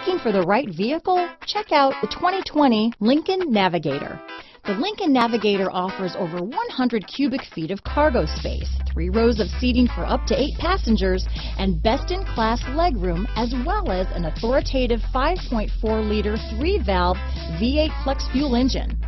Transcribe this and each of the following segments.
Looking for the right vehicle? Check out the 2020 Lincoln Navigator. The Lincoln Navigator offers over 100 cubic feet of cargo space, three rows of seating for up to eight passengers, and best-in-class legroom, as well as an authoritative 5.4-liter three-valve V8 flex fuel engine.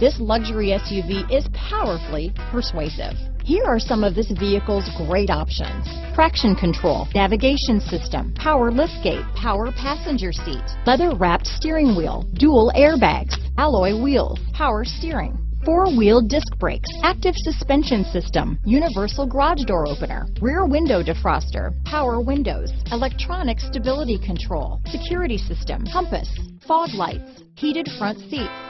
This luxury SUV is powerfully persuasive. Here are some of this vehicle's great options. Traction control, navigation system, power liftgate, power passenger seat, leather wrapped steering wheel, dual airbags, alloy wheels, power steering, four-wheel disc brakes, active suspension system, universal garage door opener, rear window defroster, power windows, electronic stability control, security system, compass, fog lights, heated front seats,